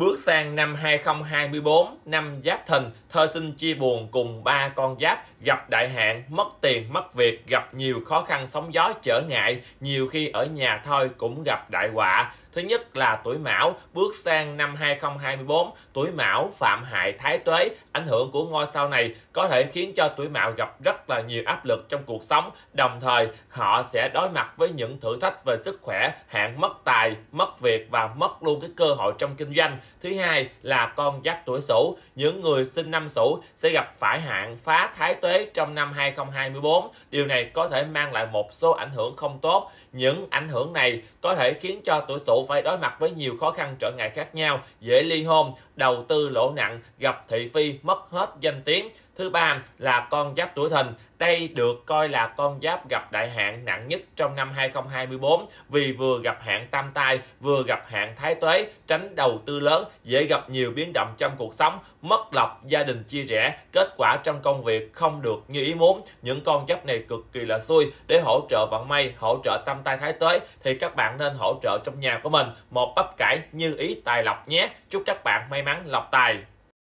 Bước sang năm 2024, năm Giáp Thìn, thơ sinh chia buồn cùng ba con giáp gặp đại hạn, mất tiền, mất việc, gặp nhiều khó khăn sóng gió trở ngại, nhiều khi ở nhà thôi cũng gặp đại họa. Thứ nhất là tuổi Mão, bước sang năm 2024, tuổi Mão phạm hại thái tuế, ảnh hưởng của ngôi sao này có thể khiến cho tuổi Mão gặp rất là nhiều áp lực trong cuộc sống, đồng thời họ sẽ đối mặt với những thử thách về sức khỏe, hạn mất tài, mất việc và mất luôn cái cơ hội trong kinh doanh. Thứ hai là con giáp tuổi Sửu, những người sinh năm Sửu sẽ gặp phải hạn phá thái tuế trong năm 2024. Điều này có thể mang lại một số ảnh hưởng không tốt. Những ảnh hưởng này có thể khiến cho tuổi Sửu phải đối mặt với nhiều khó khăn trở ngại khác nhau, dễ ly hôn, đầu tư lỗ nặng, gặp thị phi, mất hết danh tiếng. Thứ ba là con giáp tuổi thìn. Đây được coi là con giáp gặp đại hạn nặng nhất trong năm 2024 vì vừa gặp hạn tam tai, vừa gặp hạn thái tuế, tránh đầu tư lớn, dễ gặp nhiều biến động trong cuộc sống, mất lộc, gia đình chia rẽ, kết quả trong công việc không được như ý muốn. Những con giáp này cực kỳ là xui để hỗ trợ vận may, hỗ trợ tam tai thái tuế thì các bạn nên hỗ trợ trong nhà của mình một bắp cải như ý tài lộc nhé. Chúc các bạn may mắn lộc tài.